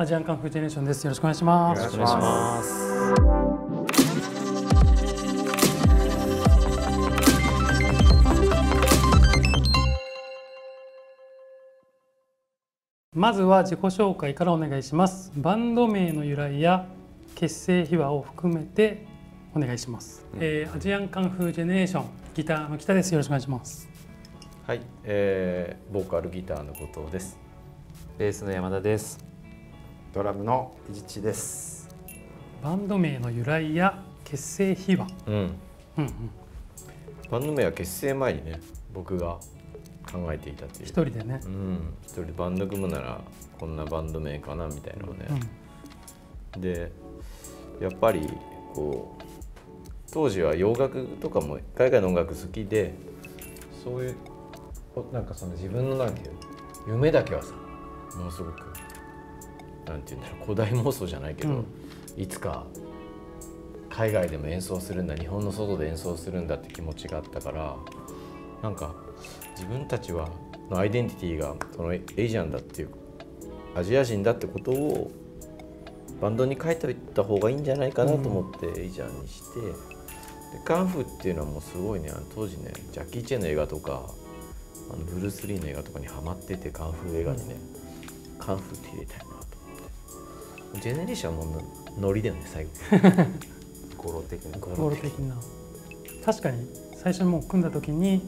アジアンカンフージェネレーションです。よろしくお願いします。よろしくお願いします。まずは自己紹介からお願いします。バンド名の由来や結成秘話を含めてお願いします。うん、えー、アジアンカンフージェネレーションギターの北です。よろしくお願いします。はい、えー、ボーカルギターの後藤です。ベースの山田です。ドラムの伊地知です。バンド名の由来や結成秘話、うん、うんうん。バンド名は結成前にね僕が考えていたっていう。一人でね。うん。一人でバンド組むならこんなバンド名かなみたいなのをね、うん、でやっぱりこう当時は洋楽とかも海外の音楽好きでそういうなんかその自分のなんていう夢だけはさものすごくなんて言うんだろう古代妄想じゃないけど、うん、いつか海外でも演奏するんだ日本の外で演奏するんだって気持ちがあったからなんか自分たちはのアイデンティティがそのエイジアンだっていうアジア人だってことをバンドに書いておいた方がいいんじゃないかなと思ってエイジャンにして、でカンフーっていうのはもうすごいね当時ねジャッキー・チェンの映画とかあのブルース・リーの映画とかにハマっててカンフー映画にね、カンフーって入れたいなジェネレーションはもうノリだよね最後。語呂的な。語呂的な。確かに最初にもう組んだ時に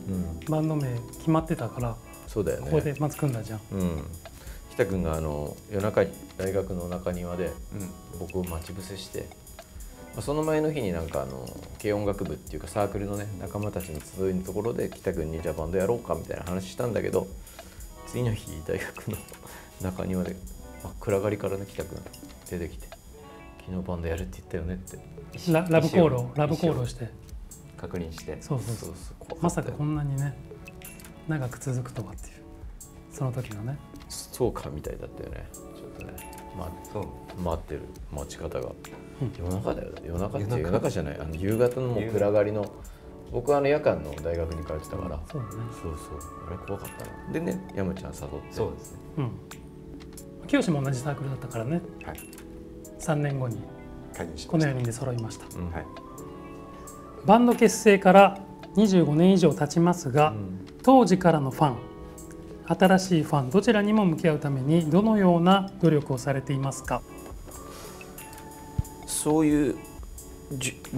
バンド名決まってたから、そうだよね。ここでまず組んだじゃん、うん、北君があの夜中大学の中庭で僕を待ち伏せして、その前の日になんかあの軽音楽部っていうかサークルのね仲間たちの集いのところで北君にじゃあバンドやろうかみたいな話したんだけど次の日大学の中庭で暗がりからね北君出てきて「昨日バンドやるって言ったよね」って。ララブコールをラブコールをして。確認して。そうそうそう。まさかこんなにね長く続くとはっていう。その時のね。そうかみたいだったよね。ちょっとね、まあ、そう。待ってる。待ち方が、うん、夜中だよ。夜中って夜中じゃない。あの夕方のもう暗がりの。僕はあの夜間の大学に通ってたから、そうね。そうそう。あれ怖かったな。でね山ちゃん誘って。そうですね、うん清も同じサークルだったからね、はい、3年後にこの4人で揃いました、うん。はい、バンド結成から25年以上経ちますが、うん、当時からのファン新しいファンどちらにも向き合うためにどのような努力をされていますか？そういう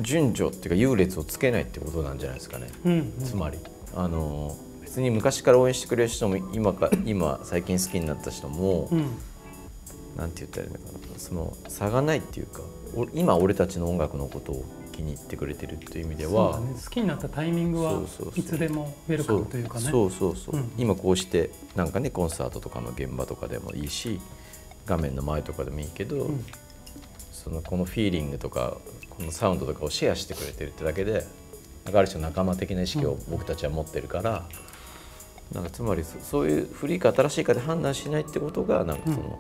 順序っていうか優劣をつけないってことなんじゃないですかね、うんうん、つまりあの別に昔から応援してくれる人も今か今最近好きになった人も、うんなんて言ったらいいのかな。その差がないっていうか今俺たちの音楽のことを気に入ってくれてるっていう意味では、ね、好きになったタイミングはいつでもウェルカムというかね。そうそうそう、うん、今こうしてなんかねコンサートとかの現場とかでもいいし画面の前とかでもいいけど、うん、そのこのフィーリングとかこのサウンドとかをシェアしてくれてるってだけである種仲間的な意識を僕たちは持ってるから、うん、なんかつまりそういう古いか新しいかで判断しないってことがなんかその、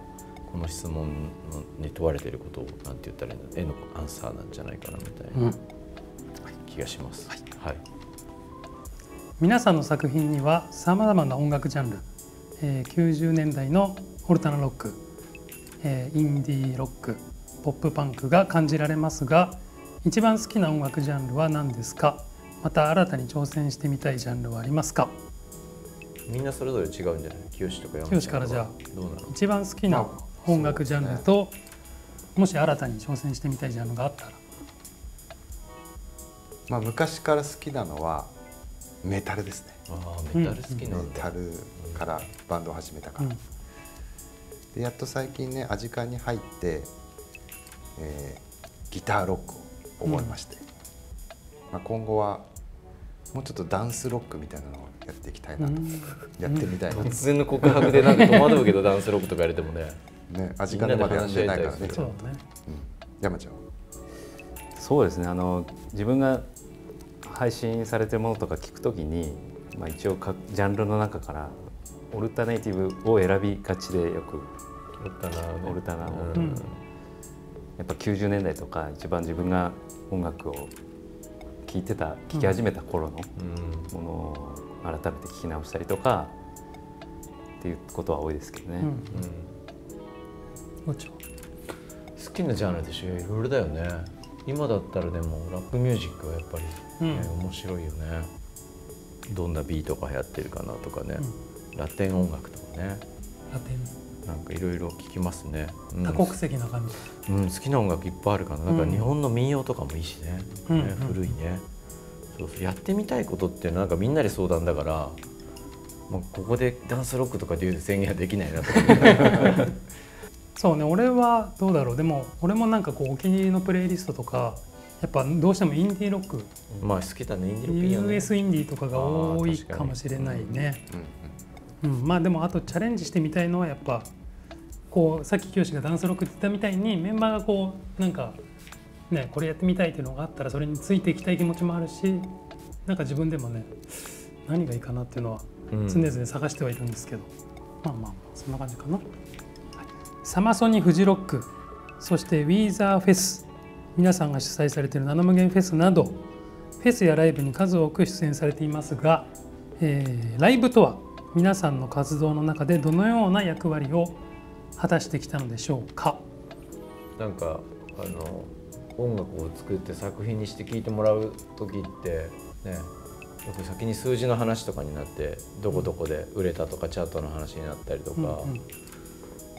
この質問に問われていることをなんて言ったらいいの？絵のアンサーなんじゃないかなみたいな気がします。はい、はい、皆さんの作品にはさまざまな音楽ジャンル、えー、90年代のオルタナロック、えー、インディーロックポップパンクが感じられますが一番好きな音楽ジャンルは何ですか？また新たに挑戦してみたいジャンルはありますか？みんなそれぞれ違うんじゃない？清とか山清からじゃあ一番好きな音楽ジャンルと、ね、もし新たに挑戦してみたいジャンルがあったら。まあ昔から好きなのはメタルですね。メタル好きなんメタルからバンドを始めたから、うん、でやっと最近ねアジカンに入って、えー、ギターロックを覚えまして、うん、まあ、今後はもうちょっとダンスロックみたいなのをやっていきたいなと、やってみたいな突然の告白でなんか戸惑うけどダンスロックとかやれてもねね味がまでやってないからね。そうね、うん、山ちゃんそうですね。あの自分が配信されてるものとか聞くときに、まあ、一応かジャンルの中からオルタネイティブを選びがちでよく。オルタナ、ね、オルタナを、うん、やっぱ90年代とか一番自分が音楽を聴いてた聴き始めた頃のものを改めて聞き直したりとかっていうことは多いですけどね。うん好きなジャンルでしょ？いろいろだよね。今だったらでもラップミュージックはやっぱり、ね、うん、面白いよね。どんなビートが流行ってるかなとかね、うん、ラテン音楽とかね。ラテン。なんかいろいろ聞きますね、うん、多国籍な感じ、うん、好きな音楽いっぱいあるからなんか日本の民謡とかもいいしね,、ね古いね、そうそう。やってみたいことってなんかみんなで相談だからもうここでダンスロックとかでいう宣言はできないなと そうね俺はどうだろう。でも俺もなんかこうお気に入りのプレイリストとかやっぱどうしてもインディーロック。まあ好きだね。インディーロック、ね、US インディーとかが多いかもしれないね、うん、うん、まあでもあとチャレンジしてみたいのはやっぱこうさっき清がダンスロックって言ったみたいにメンバーがこうなんかねこれやってみたいっていうのがあったらそれについていきたい気持ちもあるしなんか自分でもね何がいいかなっていうのは常々探してはいるんですけど、うん、まあまあそんな感じかな。サマソニフジロックそしてウィーザーフェス皆さんが主催されている7無限フェスなどフェスやライブに数多く出演されていますが、えー、ライブとは皆さんの活動の中でどのような役割を果たしてきたのでしょうか？なんかあの音楽を作って作品にして聴いてもらう時ってねよく先に数字の話とかになってどこどこで売れたとかチャートの話になったりとか、うんうん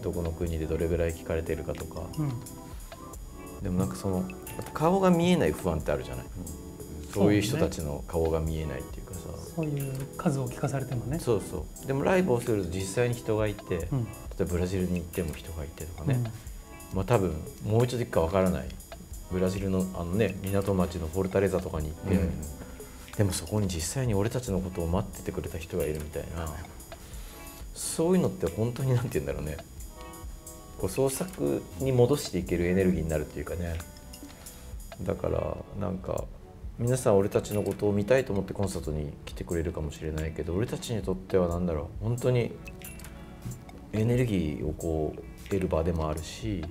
どこの国でどれぐらい聞かれてるかとか、うん、でもなんかその顔が見えない不安ってあるじゃない、うん、そういう人たちの顔が見えないっていうかさ。そういう数を聞かされてもね。そうそう。でもライブをすると実際に人がいて、うん、例えばブラジルに行っても人がいてとかね、まあ多分もう一度行くかわからない。ブラジルのあの、ね、港町のフォルタレザとかに行って、でもそこに実際に俺たちのことを待っててくれた人がいるみたいな。そういうのって本当に何て言うんだろうねこう創作に戻していけるエネルギーになるっていうかね。だからなんか皆さん俺たちのことを見たいと思ってコンサートに来てくれるかもしれないけど俺たちにとっては何だろう本当にエネルギーをこう得る場でもあるし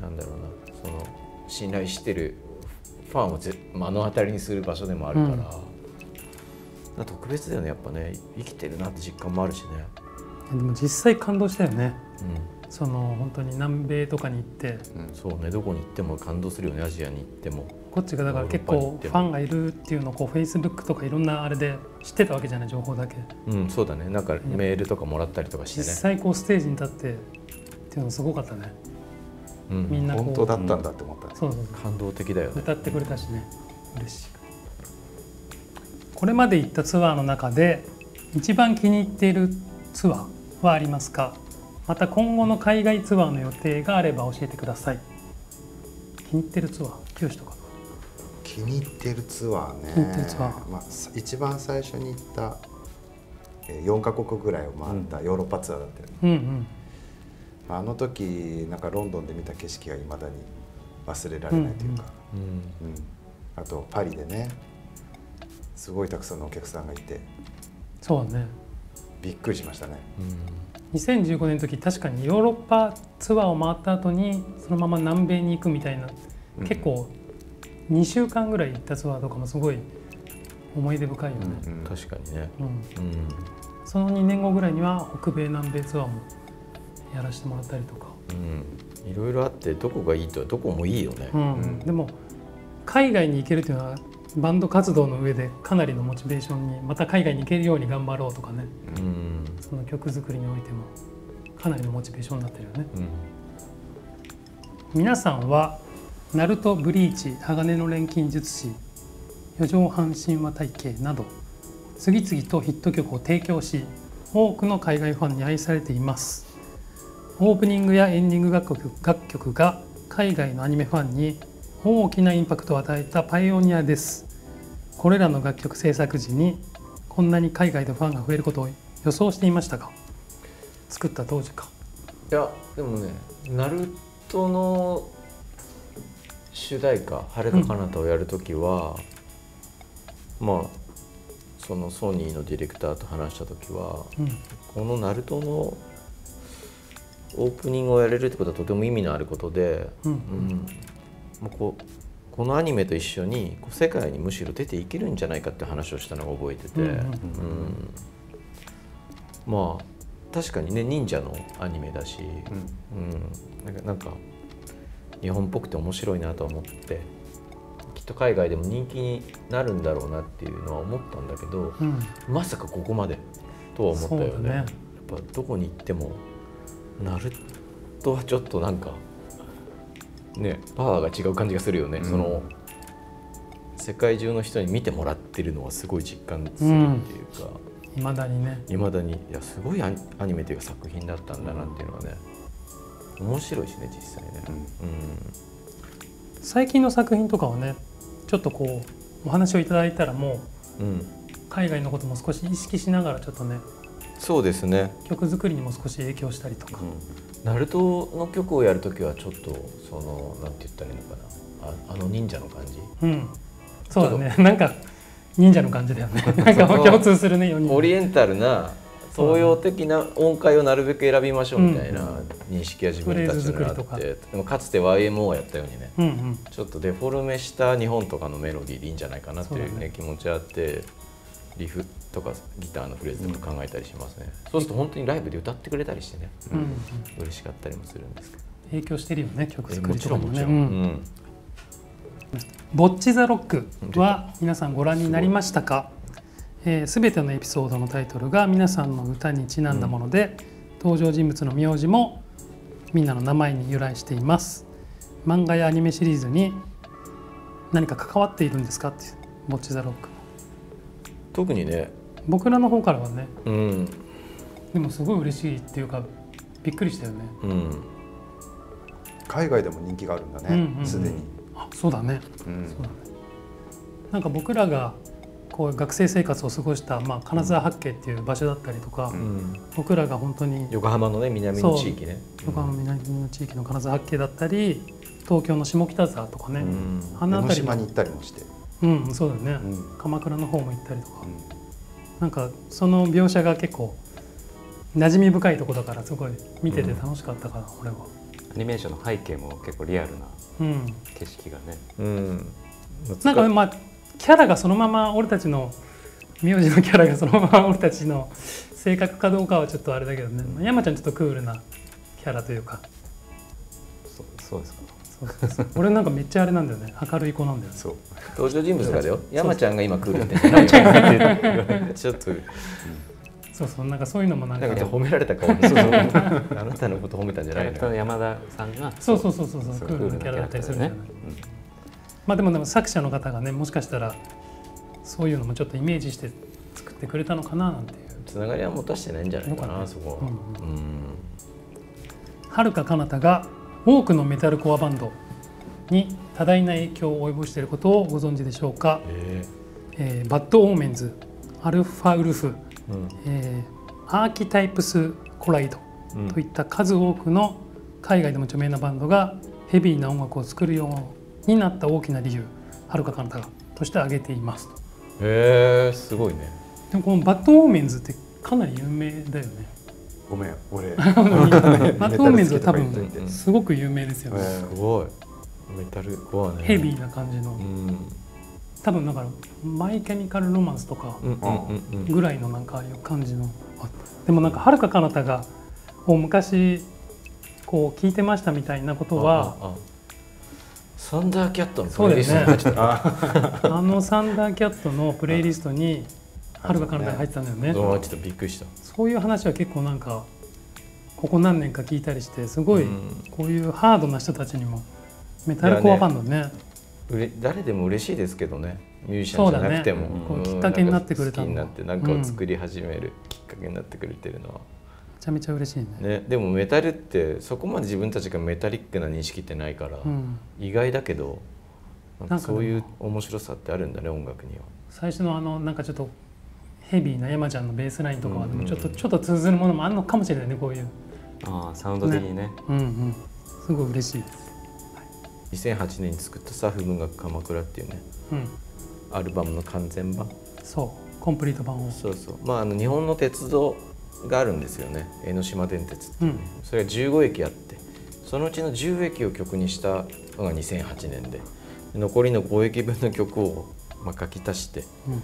なんだろうなその信頼してるファンをぜ目の当たりにする場所でもあるから、うん、特別だよねやっぱね。生きてるなって実感もあるしね。でも実際感動したよね、うんその本当に南米とかに行って、うん、そうねどこに行っても感動するよねアジアに行っても。こっちがだから結構ファンがいるっていうのをこうフェイスブックとかいろんなあれで知ってたわけじゃない情報だけ。うんそうだね。なんかメールとかもらったりとかしてね。実際こうステージに立ってっていうのすごかったね、うん、みんな本当だったんだって思った、うん、そうそう。感動的だよね。歌ってくれたしね。嬉しい。これまで行ったツアーの中で一番気に入っているツアーはありますか？また今後の海外ツアーの予定があれば教えてください。気に入ってるツアー清とか。気に入ってるツアーね。気に入ってるツアー、まあ、一番最初に行った4か国ぐらいを回ったヨーロッパツアーだったよね、うんうん。あの時なんかロンドンで見た景色がいまだに忘れられないというか、うん。うん。うん、あとパリでねすごいたくさんのお客さんがいて。そうね。びっくりしましたね、うん2015年の時確かにヨーロッパツアーを回った後にそのまま南米に行くみたいな、うん、結構2週間ぐらい行ったツアーとかもすごい思い出深いよね、うん、確かにね、うん、その2年後ぐらいには北米南米ツアーもやらせてもらったりとか、うん、いろいろあってどこがいいとはどこもいいよね、うん。でも海外に行けるっていうのはバンド活動の上でかなりのモチベーションにまた海外に行けるように頑張ろうとかね、うん、その曲作りにおいてもかなりのモチベーションになってるよね、うん、皆さんは「ナルトブリーチ鋼の錬金術師」「四畳半神話体系」など次々とヒット曲を提供し多くの海外ファンに愛されています。オープニングやエンディング楽曲楽曲が海外のアニメファンに大きなインパクトを与えたパイオニアです。これらの楽曲制作時にこんなに海外でファンが増えることを予想していましたか？作った当時か。いやでもねナルトの主題歌「晴れか彼方をやる時は、うん、まあそのソニーのディレクターと話した時は、うん、このナルトのオープニングをやれるってことはとても意味のあることで、うん、うん、もうこうこのアニメと一緒にこう世界にむしろ出ていけるんじゃないかって話をしたのが覚えてて、うん、まあ確かにね忍者のアニメだし、うん、うん、なんかなんか日本っぽくて面白いなと思ってきっと海外でも人気になるんだろうなっていうのは思ったんだけど、うん、まさかここまでとは思ったよね。ね。やっぱどこに行ってもナルトはちょっとなんかねパワーが違う感じがするよね。うん、その世界中の人に見てもらってるのはすごい実感するっていうか。いまだにね。いまだに。いやすごいアニメというか作品だったんだなっていうのはね面白いしね実際ね、うん、うん、最近の作品とかはねちょっとこうお話をいただいたらもう、うん、海外のことも少し意識しながらちょっとねそうですね。曲作りにも少し影響したりとか、うん、ナルトの曲をやる時はちょっとそのなんて言ったらいいのかな。ああの忍者の感じ、うん、そうだね。なんか忍者の感じだよね。なんか共通するね4人。オリエンタルな東洋的な音階をなるべく選びましょうみたいな認識は自分たちにあって、でもかつて YMO がやったようにね、うんうん、ちょっとデフォルメした日本とかのメロディーでいいんじゃないかなっていうね、ね。気持ちあってリフとかギターのフレーズとか考えたりしますね、うん、そうすると本当にライブで歌ってくれたりしてね、うん、うん、嬉しかったりもするんですけど。影響してるよね曲作りとかもね、うん。ボッチ・ザ・ロックは皆さんご覧になりましたか？すべ、えー、てのエピソードのタイトルが皆さんの歌にちなんだもので、うん、登場人物の名字もみんなの名前に由来しています。漫画やアニメシリーズに何か関わっているんですかってボッチ・ザ・ロック特にね。僕らの方からはね、うん、でもすごい嬉しいっていうかびっくりしたよね、うん、海外でも人気があるんだね。すで、うんうん、に。そうだね、うん、そうだね。なんか僕らがこう学生生活を過ごした、まあ、金沢八景っていう場所だったりとか、うん、僕らが本当に横浜のね南の地域ね。横浜南の地域の金沢八景だったり東京の下北沢とかね、うん、あの辺りに行ったりもしてうんそうだね、うん、鎌倉の方も行ったりとか、うん、なんかその描写が結構馴染み深いとこだからすごい見てて楽しかったかな、俺は。アニメーションの背景も結構リアルな景色がね、うん、なんかまあキャラがそのまま俺たちの名字のキャラがそのまま俺たちの性格かどうかはちょっとあれだけどね、うん、山ちゃんちょっとクールなキャラというか。そそうですか 俺なんかめっちゃあれなんだよね。明るい子なんだよね。そう。登場人物がだよ。山ちゃんが今クールって。ちょっと、うんそうそうなんかそういうのもなんか。褒められた顔。そうそう。あなたのこと褒めたんじゃないの？山田さんが。そうそうそうそうそう。クールなキャラだったりするじゃない、まあでもでも作者の方がねもしかしたらそういうのもちょっとイメージして作ってくれたのかななんていう。つながりは持たしてないんじゃないかな、そこは、はるか彼方が多くのメタルコアバンドに多大な影響を及ぼしていることをご存知でしょうか、えー。えー、 Bad Omens Alpha Wolf うん、えー、 Archetypes Collide といった数多くの海外でも著名なバンドがヘビーな音楽を作るようになった大きな理由はるか彼方として挙げています。へえすごいね。でもこの Bad Omens ってかなり有名だよねごめん俺。 Bad Omens は多分すごく有名ですよね。すごい。メタルコアね。ヘビーな感じの、うん。多分だからマイケミカルロマンスとかぐらいのなんかああいう感じの。でもなんかはるか彼方がを昔こう聞いてましたみたいなことはサンダーキャットのプレイリスト、ね、あのサンダーキャットのプレイリストにはるか彼方に入ってたんだよね。ちょっとびっくりした。そういう話は結構なんかここ何年か聞いたりしてすごいこういうハードな人たちにもメタルコアファンのね。うれ誰でも嬉しいですけどね。ミュージシャンじゃなくても、ね。うん、きっかけになってくれた好きになって何かを作り始めるきっかけになってくれてるのは、めちゃめちゃ嬉しいね。ね。でもメタルってそこまで自分たちがメタリックな認識ってないから、うん、意外だけどなんかそういう面白さってあるんだね音楽には。最初のあのなんかちょっとヘビーな山ちゃんのベースラインとかはでもちょっと、ちょっと通ずるものもあるのかもしれないねこういう。ああサウンド的にね、ね、うん。うんすごい嬉しい。です2008年に作った「サフ文学鎌倉」っていうね、うん、アルバムの完全版。そう。コンプリート版を。そうそう。まああの日本の鉄道があるんですよね。江ノ島電鉄ってね、うん、それが15駅あって。そのうちの10駅を曲にしたのが2008年で。残りの5駅分の曲をまあ書き足して、うん、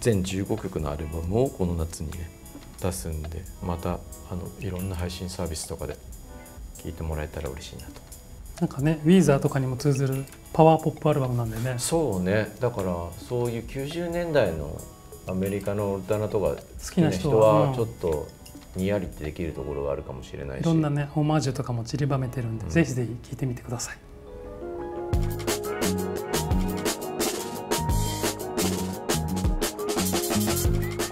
全15曲のアルバムをこの夏にね出すんでまたあのいろんな配信サービスとかで聞いてもらえたら嬉しいなと。なんかねウィーザーとかにも通ずるパワーポップアルバムなんでね。そうね。だからそういう90年代のアメリカの歌のとか好きな人はちょっとにやりってできるところがあるかもしれないし。いろんなねオマージュとかも散りばめてるんで、うん、ぜひぜひ聴いてみてください。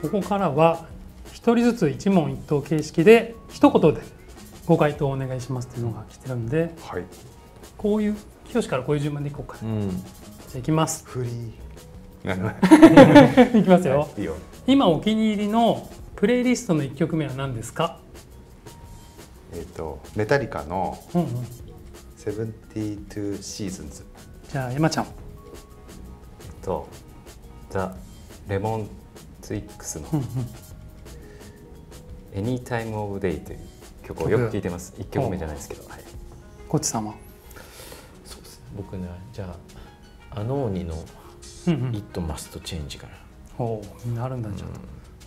ここからは一人ずつ一問一答形式で一言でご回答お願いしますっていうのが来てるんで、はい、こういう清からこういう順番でいこうか、うん、じゃあいきます。フリー。いきますよ。はい、いよ。今お気に入りのプレイリストの1曲目は何ですか？えっ、ー、とメタリカの「72シーズンズ」じゃあ山ちゃん。えっと「ザ・レモンツイックスの「Anytime of Day」という曲をよく聴いてます。1曲目じゃないですけど、はい、こっち様。そうですね。僕ねじゃあアノーニの「It Must Change」かな、おみんなあるんだじゃあ、うん、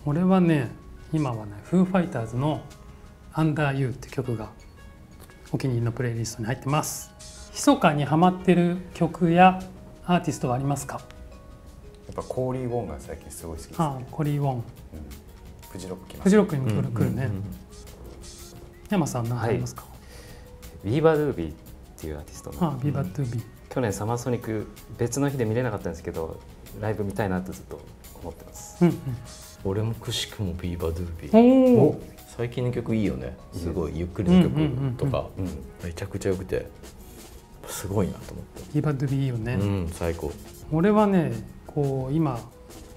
俺はね今はねフーファイターズの「Under You」って曲がお気に入りのプレイリストに入ってます。密かにハマってる曲やアーティストはありますか？やっぱコーリー・ウォンが最近すごい好きです、ね、ああコーリー・ウォン、うん、フジロックフジロックに来る,、来るね、山さん何かありますか、はい、ビーバー・ドゥービーっていうアーティストの。あビーバー・ドゥービー。去年サマーソニック別の日で見れなかったんですけどライブ見たいなとずっと思ってます、うんうん、俺もくしくもビーバー・ドゥービー。お最近の曲いいよね。すごいゆっくりの曲とか。めちゃくちゃよくて。すごいなと思って。ビーバー・ドゥービーいいよね、うん、最高。俺はねこう今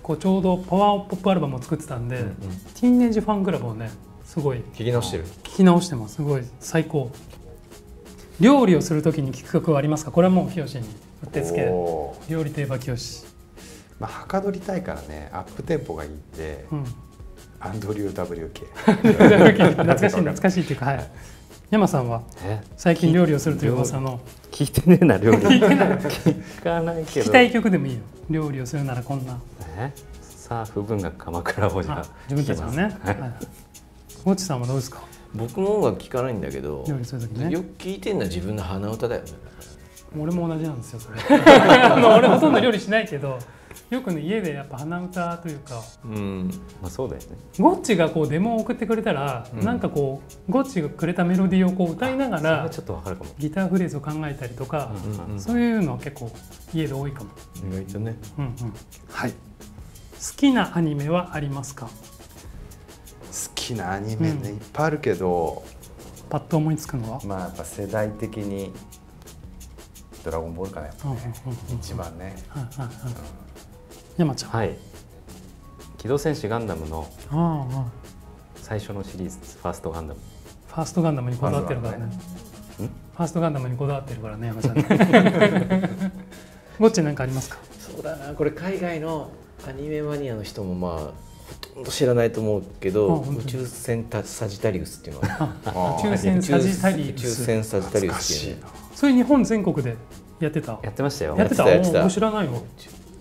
こうちょうどパワーポップアルバムを作ってたんで、うんうん、ティーンエイジファンクラブをねすごい聞き直してる？聞き直してます。すごい最高。料理をするときに聞く曲はありますか？これはもう潔にうってつけ。料理といえば潔まあはかどりたいからねアップテンポがいいんで、うん、アンドリュー WK 懐かしい懐かしいっていうかはい山さんは最近料理をするという噂の。聞いてねえな料理。聞かないけど。聞きたい曲でもいいよ。料理をするならこんな。え？さあ不文学鎌倉をじゃ自分たちのね。はい。ゴッチさんはどうですか？僕も音楽聴かないんだけどね。よく聞いてるのは自分の鼻歌だよね俺も同じなんですよそれ。俺ほとんど料理しないけどよくね家でやっぱ鼻歌というか、うん。まあ、そうだよね。ゴッチがこうデモを送ってくれたら、うん、なんかこうゴッチがくれたメロディーをこう歌いながらちょっとわかるかも。ギターフレーズを考えたりとか、うんうん、そういうのは結構家で多いかも。意外とね、うんうん、はい。好きなアニメはありますか？好きなアニメね、うん、いっぱいあるけど。パッと思いつくのは？まあやっぱ世代的にドラゴンボールかなやっぱね、一番ね、はいはいはい。山ちゃん。はい。機動戦士ガンダムの最初のシリーズファーストガンダム。ファーストガンダムにこだわってるからね。ファーストガンダムにこだわってるからね山ちゃん。ゴッチなんかありますか？そうだなこれ海外のアニメマニアの人もまあほとんど知らないと思うけど宇宙船サジタリウスっていうのは宇宙船サジタリウス。宇宙船サジタリウスっていうねそれ日本全国でやってた？やってましたよ。やってた？やってた知らないよ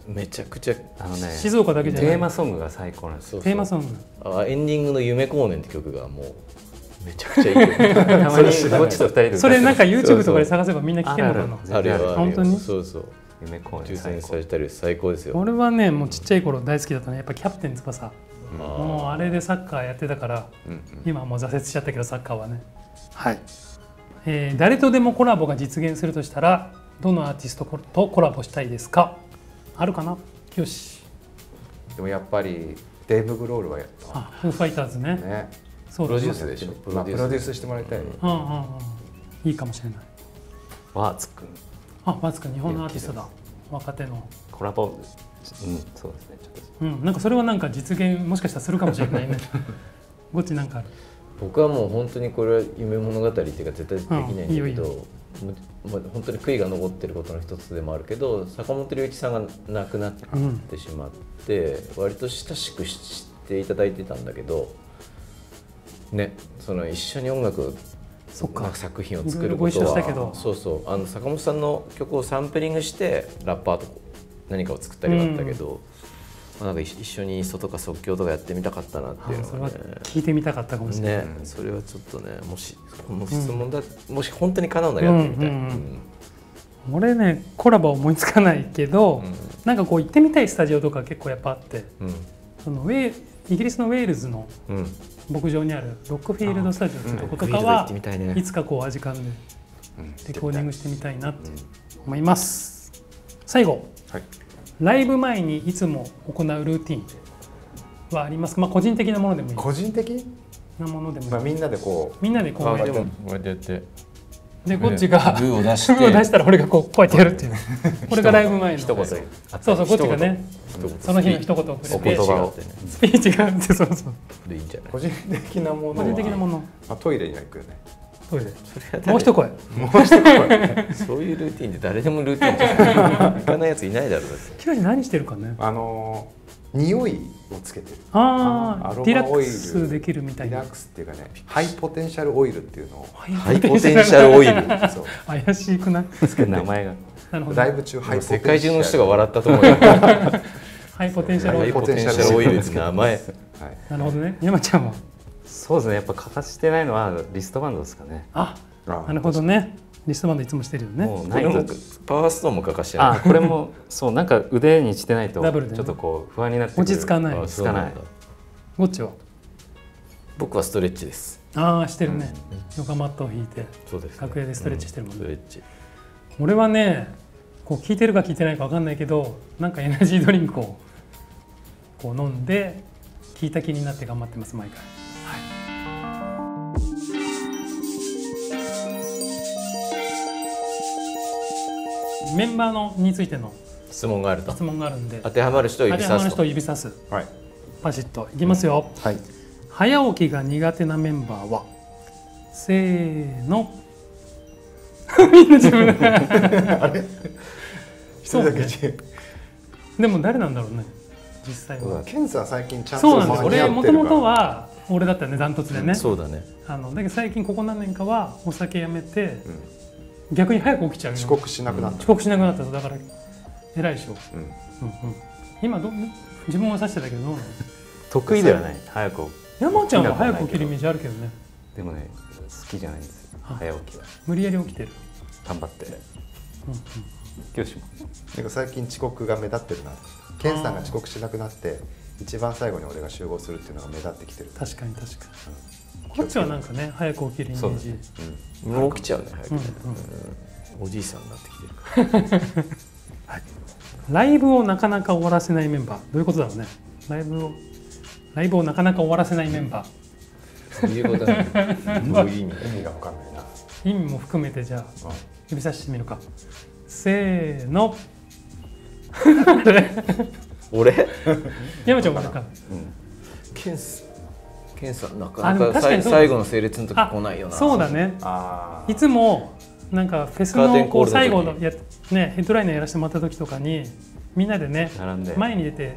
めちゃくちゃあのね静岡だけじゃない？テーマソングが最高なんですよ。テーマソング。あエンディングの「夢光年」って曲がもうめちゃくちゃいい。たまにと二人でそれなんか YouTube とかで探せばみんな聴けるのかな？あるよ本当にそうそう夢光年最高。最高ですよ。俺はねもうちっちゃい頃大好きだったね。やっぱキャプテン翼。もうあれでサッカーやってたから、今はもう挫折しちゃったけどサッカーはね。はい、えー、誰とでもコラボが実現するとしたらどのアーティストとコラボしたいですか？あるかな？よし。でもやっぱりデーブ・グロールはやったあフーファイターズね。ね。そうプロデュースでしょ？プロデュース。してもらいたい、うんうんうん、いいかもしれない。ワーツくん。あワーツくん日本のアーティストだ。若手の。コラボうんそうですね。ちょっと。うんなんかそれはなんか実現もしかしたらするかもしれないね。ゴッチなんかある僕はもう本当にこれは夢物語っていうか絶対できないんだけど、うん。本当に悔いが残ってることの一つでもあるけど坂本龍一さんが亡くなってしまって、うん、割と親しくしていただいてたんだけどねその一緒に音楽そっか。作品を作ることはそうそう。あの坂本さんの曲をサンプリングしてラッパーと何かを作ったりはあったけど、うん、なんか一緒に外か即興とかやってみたかったなっていうのは、ね、聞いてみたかったかもしれない、ね、それはちょっとねもしこの質問だ、うん、もし本当に叶うならやってみたい、うんうんうん。俺ねコラボ思いつかないけど、うん、なんかこう行ってみたいスタジオとか結構やっぱあって、うん、そのウェイギリスのウェールズの牧場にあるロックフィールドスタジオっていうとことかは、いつかこうアジカンでレコーディングしてみたいなって思います。最後、はい、ライブ前にいつも行うルーティンはありますか、まあ、個人的なものでもいい個人的？なものでもまあ、みんなでこうみんなでこうやってこうやってやって。でこっちがグーを出して。グーを出したら俺がこうこうやってやるっていう。これがライブ前の。一言そうそうこっちがねその日の一言をくれて。スピーチがあってそうそう。でいいんじゃない？個人的なもの個人的なもの。あトイレには行くよねトイレ。もう一声。もう一声。そういうルーティンで誰でもルーティンじゃん 行かないやついないだろう。キラ何してるかね。あのー匂いをつけてる。ああリラックスできるみたいな。リラックスっていうかねハイポテンシャルオイルっていうのを。ハイポテンシャルオイル。怪しくない？名前が。なるほど。ライブ中ハイ世界中の人が笑ったと思うよ。ハイポテンシャルオイル。ハイポテンシャルオイルって名前、はい、なるほどね。山ちゃんは？そうですねやっぱ形してないのはリストバンドですかねあなるほどねリストバンドいつもしてるよね。もうないとパワーストーンも欠かしてない。あ、これも そうなんか腕にしてないとちょっとこう不安になって落ち着かない。落ち着かない。ゴッチは？僕はストレッチです。ああしてるね。ヨガマットを引いて、そうです。楽屋でストレッチしてるもん、ストレッチ。俺はね、こう聞いてるか聞いてないかわかんないけど、なんかエナジードリンクをこう飲んで聞いた気になって頑張ってます毎回。メンバーのについての質問があると。質問があるんで。当てはまる人を指さす人を指さす、はい、パシッといきますよ、はい、早起きが苦手なメンバーはせーの。みんな自分で あれ？一人だけ、ね、でも誰なんだろうね実際は。ケンさん最近ちゃんとそうなんです。俺もともとは俺だったよねダントツでね、うん、そうだね。あのだけど最近ここ何年かはお酒やめて、うん逆に早く起きちゃう遅刻しなくなった、遅刻しなくなっただから偉いでしょ、うん。うんうん、今ど自分はさしてたけど得意ではない。早く山ちゃんは早く起きるイメージあるけどね。でもね好きじゃないんです。よ早起きは。無理やり起きてる。頑張って、うんうん、教師も。なんか最近遅刻が目立ってるな。ケンさんが遅刻しなくなって一番最後に俺が集合するっていうのが目立ってきてる。確かに確かに、こっちはなんかね早く起きるイメージ、うん、もう起きちゃうね早くね、うんうん、おじいさんになってきてるから、はい、ライブをなかなか終わらせないメンバー。どういうことだろうね。ライブをライブをなかなか終わらせないメンバー。どういうことだ どういう意味意味が分かんないな。意味も含めてじゃあ指さしてみるか。せーの。俺？山ちゃん俺か、うん、ケンスケンさんなかなか最後の整列の時来ないよな。そうだね。いつもなんかフェスのこう最後のや、ね、ヘッドライナーやらせてもらった時とかにみんなでね前に出て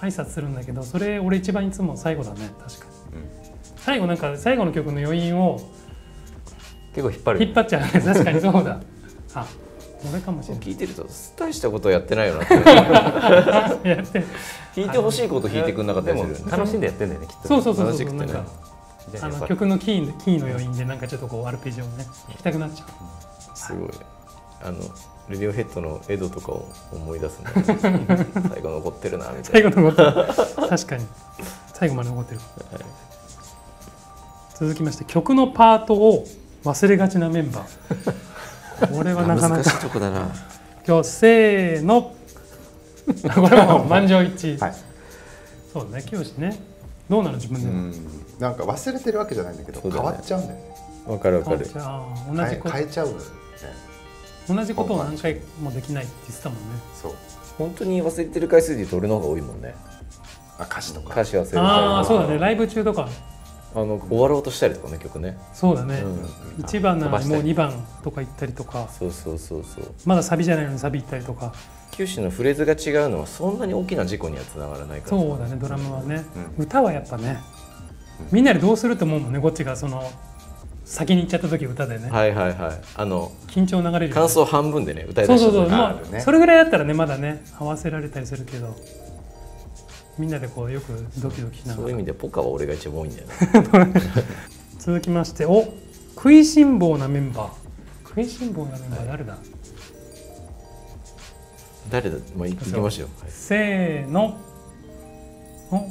挨拶するんだけどそれ俺一番いつも最後だね確か。に、うん、最後なんか最後の曲の余韻を結構引っ張る。引っ張っちゃうね。確かにそうだ。あ俺かもしれない。聞いてると大したことやってないよなって。やって弾いてほしいこと弾いてくんなかったりする楽しんでやってんだよねきっとそうそうそうそうなんかあの曲のキーキーの余韻でなんかちょっとこうアルペジオをね弾きたくなっちゃう。すごい。あのレディオヘッドのエドとかを思い出すね。最後残ってるなみたいな。最後残ってる。確かに。最後まで残ってる、はい、続きまして曲のパートを忘れがちなメンバーこれはなかなか。とこだな。今日せーの。これも満場一致、はい、そうね清ね。どうなの自分でも。なんか忘れてるわけじゃないんだけど、ね、変わっちゃうんだよね。わかるわかる。同じこと。変えちゃう、ね、同じことを何回もできないって言ってたもんね。そう。本当に忘れてる回数で言うと俺の方が多いもんね。あ歌詞とか。歌詞忘れてああそうだね。ライブ中とかあの終わろうとしたりとかね曲ね。そうだね、うん、1番なのにもう2番とか行ったりとか。そうそうそうそう。まだサビじゃないのにサビ行ったりとか。九州のフレーズが違うのはそんなに大きな事故にはつながらないから。そうだねドラムはね、うん、歌はやっぱねみんなでどうすると思うもんねこっちがその先に行っちゃった時歌でね。はいはいはい。あの緊張流れる、ね、感想半分でね歌い出したそうそうそう、まあ、それぐらいだったらねまだね合わせられたりするけどみんなでこうよくドキドキしながら。そういう意味でポカは俺が一番多いんだよね。続きましてお食いしん坊なメンバー。食いしん坊なメンバー誰だ、はい、誰だ？まあ行きましょう、はい、せーの。お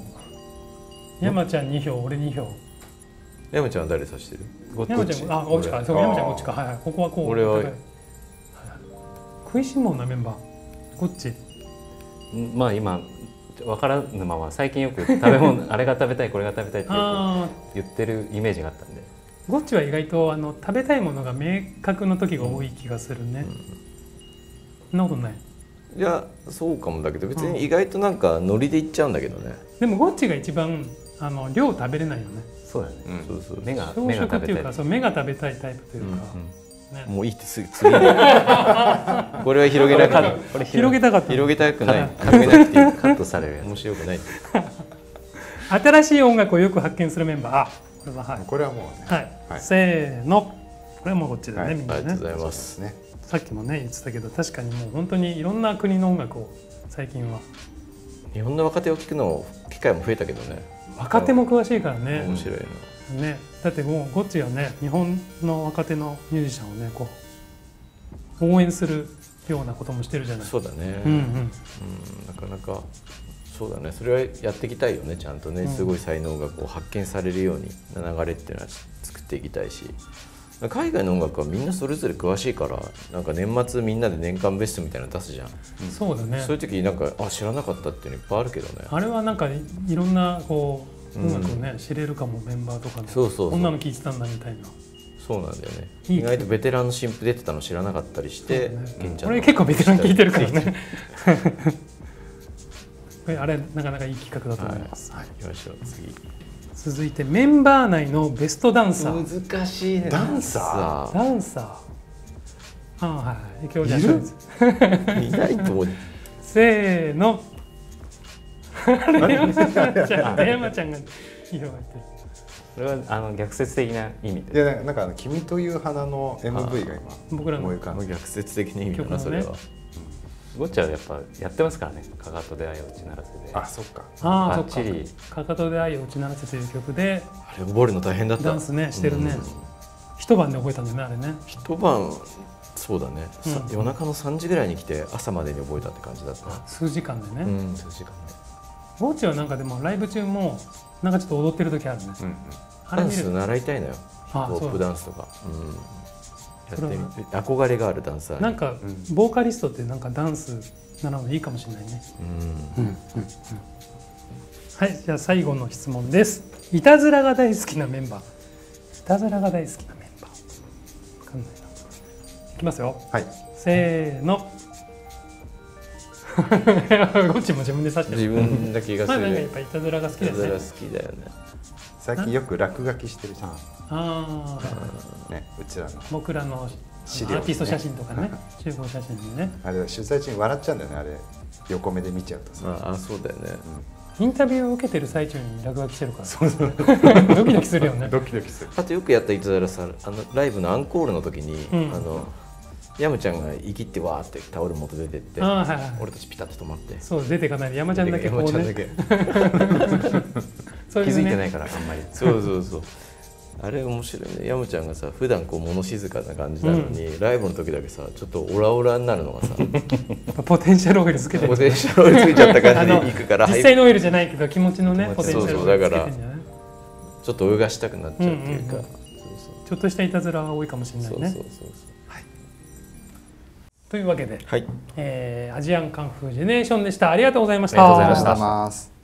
山ちゃん2票俺2票。山ちゃんは誰指してる？山ちゃんあこっちか。そう山ちゃんこっちか。はいはい。ここはこう。俺は食いしん坊なメンバー。こっち。まあ今分からぬまま最近よく食べ物あれが食べたいこれが食べたいって言ってるイメージがあったんで。ゴッチは意外とあの食べたいものが明確の時が多い気がするね、うん、そんなことない。いやそうかも。だけど別に意外となんかノリでいっちゃうんだけどね、でもゴッチが一番あの量食べれないよね。そうだね、うん、そうそう。目が目が食べたいそう目が食べたいタイプというか、ね、もういいってすぐ次これは広げなかったこれ広げたかった広げたくない。広げなくていい。カットされる面白くない。新しい音楽をよく発見するメンバー。あこれははい。これはもうね。はい、はい、せーの。これはもうこっちだね、はい、みんなね。ありがとうございます。ねさっきもね言ってたけど確かにもう本当にいろんな国の音楽を最近は。日本の若手を聞くの機会も増えたけどね。若手も詳しいからね。面白いなね。だってもうゴッチはね日本の若手のミュージシャンをねこう応援するようなこともしてるじゃない。そうだね、うん、うん、なかなかそうだね。それはやっていきたいよねちゃんとね、すごい才能がこう発見されるように流れっていうのは作っていきたいし。海外の音楽はみんなそれぞれ詳しいからなんか年末みんなで年間ベストみたいなの出すじゃん、うん、そうだね。そういう時なんかあ知らなかったっていうのいっぱいあるけどね。あれはなんかいろんなこう音楽をね、うん、知れるかもメンバーとかそうそうこんなの聞いてたんだみたいなそうなんだよね。意外とベテランの新譜出てたの知らなかったりして、ね。うん、これ結構ベテラン聞いてるからね。あれなかなかいい企画だと思います、はい、はい、行きましょう次。続いてメンバー内のベストダンサー。難しいね。ダンサー？ダンサー。あはい。今日じゃ いないと思う。せーの山ちゃん山ちゃんが色が入ってる。それはあの逆説的な意味でいやなんか「君という花」の MV が今僕らの逆説的な意味だなそれは。ゴッチはやっぱやってますからね「かかとで愛を打ち鳴らせで」あそっか。ああそっかかかとで愛を打ち鳴らせという曲であれ覚えるの大変だった。ダンスねしてるね、一晩で覚えたんだよねあれね。一晩そうだね、うん、夜中の3時ぐらいに来て朝までに覚えたって感じだった。数時間でね、うん、数時間。でゴッチはなんかでもライブ中もなんかちょっと踊ってる時あるね、うんうん、ダンス習いたいのよ。ヒップホップダンスとか。うん。やってみて憧れがあるダンサーなんか、ボーカリストってなんかダンスなのいいかもしれないね、うんうんうん、はいじゃあ最後の質問です。いたずらが大好きなメンバー。いたずらが大好きなメンバー。わかんないな。いきますよ。はい。せーのゴッチも自分で指して自分だけがする、まあ、なんかやっぱいたずらが好きだよね。好きだよね。最近よく落書きしてるじゃんああ、ね、うちらの。僕らの資料、ね、アーティスト写真とかね。集合写真にね。あれ取材中に笑っちゃうんだよねあれ。横目で見ちゃうとさ。ああそうだよね、うん、インタビューを受けてる最中に落書きしてるから。そうそう。ドキドキするよね。ドキドキする。あとよくやったいたずらさあのライブのアンコールの時に、うん、あの山ちゃんが生きってわーってタオル元出てって、はいはい、俺たちピタッと止まって。そう出ていかない。で山ちゃんだけ。こうね。山ちゃんだけ。気づいてないからあんまり。そうそうそう。あれ面白いね。山ちゃんがさ普段こう物静かな感じなのに、うん、ライブの時だけさちょっとオラオラになるのがさ ポテンシャルオイルつけてポテンシャルオイルついちゃった感じでいくから。実際のオイルじゃないけど気持ちのねポテンシャルオイルつけてんじゃない？ちょっと泳がしたくなっちゃうっていうか、うんうんうん、ちょっとしたいたずらが多いかもしれないね。そうそうそうそうというわけで、はい、えー、アジアンカンフージェネレーションでした。ありがとうございました。ありがとうございました